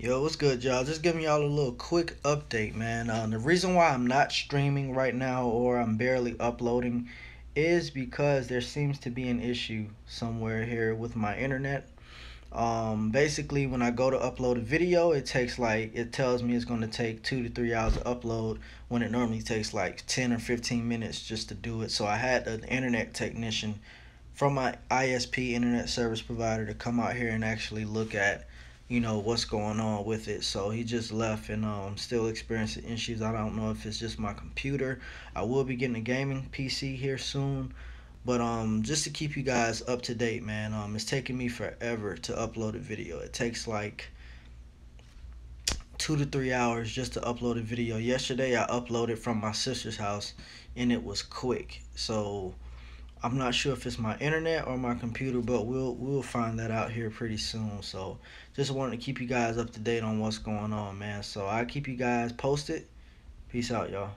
Yo, what's good, y'all? Just giving y'all a little quick update, man. Uh, the reason why I'm not streaming right now or I'm barely uploading is because there seems to be an issue somewhere here with my internet. Um, basically, when I go to upload a video, it takes like, it tells me it's going to take two to three hours to upload when it normally takes like 10 or 15 minutes just to do it. So I had an internet technician from my ISP internet service provider to come out here and actually look at you know what's going on with it. So he just left and um still experiencing issues. I don't know if it's just my computer. I will be getting a gaming pc here soon. But um just to keep you guys up to date man um it's taking me forever to upload a video. It takes like two to three hours just to upload a video. Yesterday i uploaded from my sister's house and it was quick. So I'm not sure if it's my internet or my computer, but we'll we'll find that out here pretty soon. So just wanted to keep you guys up to date on what's going on, man. So I keep you guys posted. Peace out, y'all.